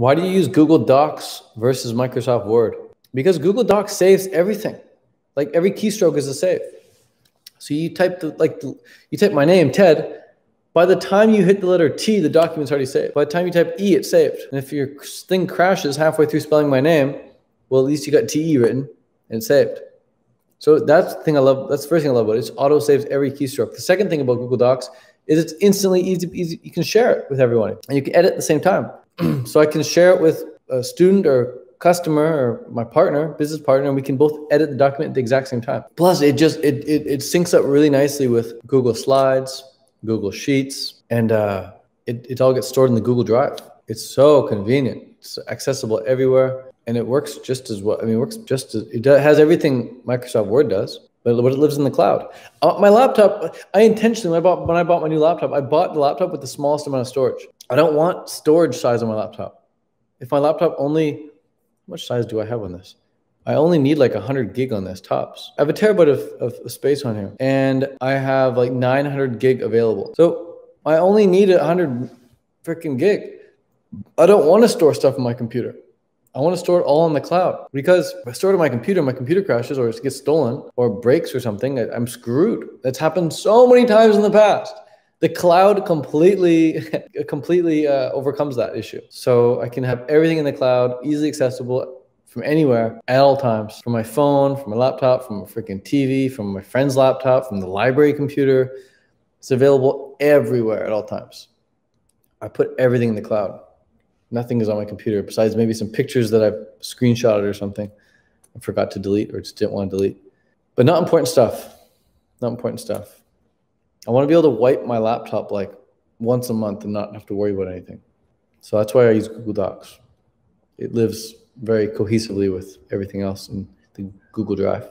Why do you use Google Docs versus Microsoft Word? Because Google Docs saves everything. Like every keystroke is a save. So you type the like you type my name, Ted. By the time you hit the letter T, the document's already saved. By the time you type E, it's saved. And if your thing crashes halfway through spelling my name, well, at least you got TE written and saved. So that's the thing I love. That's the first thing I love about it. It's auto saves every keystroke. The second thing about Google Docs is it's instantly easy, easy. You can share it with everyone and you can edit at the same time. so I can share it with a student or customer or my partner, business partner, and we can both edit the document at the exact same time. Plus, it just it it, it syncs up really nicely with Google Slides, Google Sheets, and uh, it it all gets stored in the Google Drive. It's so convenient. It's accessible everywhere, and it works just as well. I mean, it works just as it does, has everything Microsoft Word does. But it lives in the cloud. Uh, my laptop, I intentionally, when I, bought, when I bought my new laptop, I bought the laptop with the smallest amount of storage. I don't want storage size on my laptop. If my laptop only how much size do I have on this? I only need like 100 gig on this tops. I have a terabyte of, of space on here and I have like 900 gig available. So I only need 100 freaking gig. I don't want to store stuff on my computer. I want to store it all in the cloud because if I store it on my computer, my computer crashes or it gets stolen or breaks or something, I'm screwed. That's happened so many times in the past. The cloud completely, completely uh, overcomes that issue. So I can have everything in the cloud, easily accessible from anywhere at all times, from my phone, from my laptop, from a freaking TV, from my friend's laptop, from the library computer. It's available everywhere at all times. I put everything in the cloud. Nothing is on my computer besides maybe some pictures that I've screenshotted or something. I forgot to delete or just didn't want to delete. But not important stuff. Not important stuff. I want to be able to wipe my laptop like once a month and not have to worry about anything. So that's why I use Google Docs. It lives very cohesively with everything else in the Google Drive.